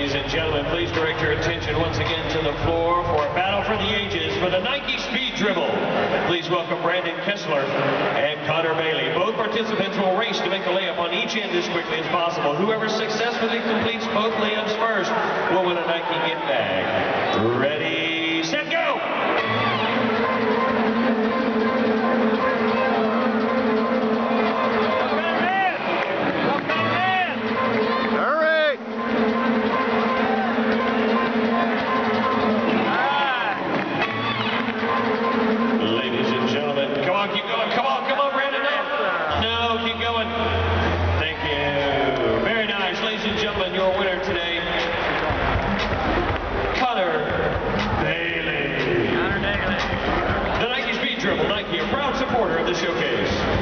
Ladies and gentlemen, please direct your attention once again to the floor for a battle for the ages for the Nike Speed Dribble. Please welcome Brandon Kessler and Connor Bailey. Both participants will race to make a layup on each end as quickly as possible. Whoever successfully completes both layups first will win a Nike gift bag. of the showcase.